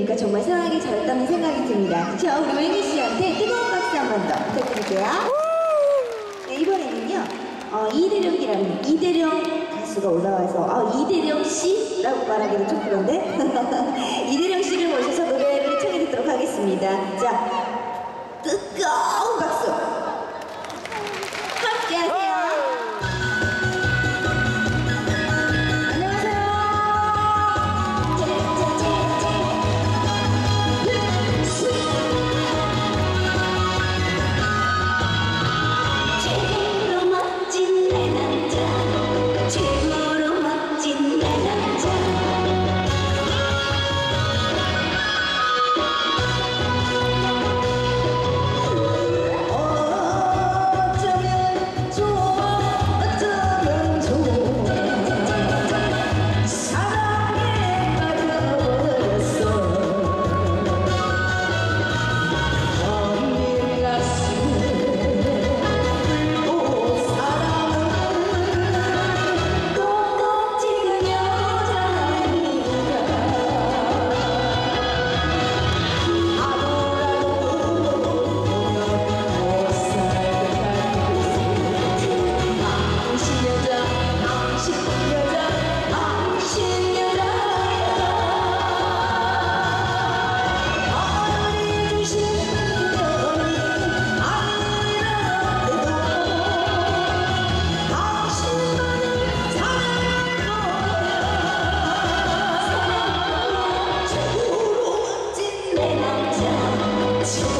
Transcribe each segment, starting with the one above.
보니까 정말 사랑하기 잘했다는 생각이 듭니다. 자, 우리 웬희 씨한테 뜨거운 박수 한 번 더 부탁드릴게요. 네, 이번에는요, 어, 이대령이라는 이대령 가수가 올라와서, 아, 이대령 씨라고 말하기도 좀 그런데, 이대령 씨를 모셔서 노래를 청해 듣도록 하겠습니다. 자, 在家门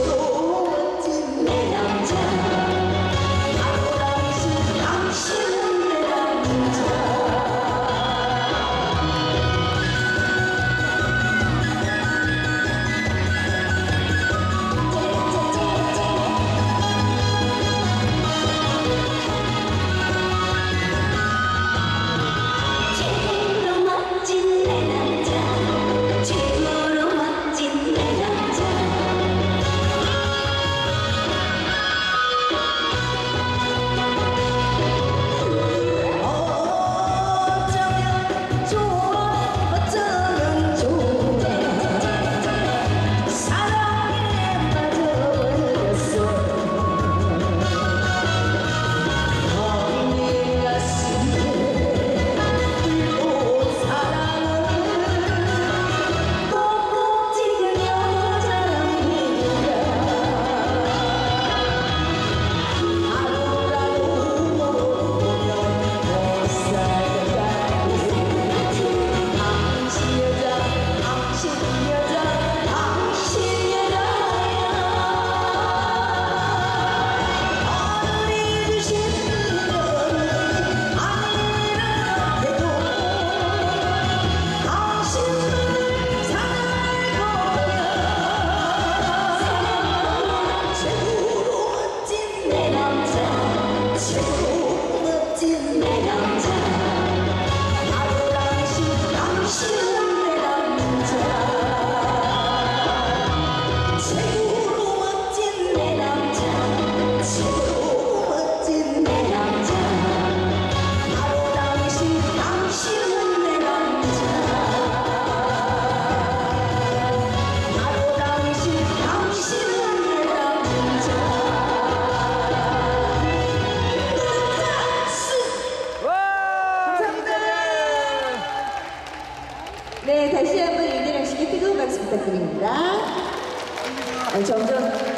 네, 다시 한번 윤희랑 씨께 뜨거운 박수 부탁드립니다. 점점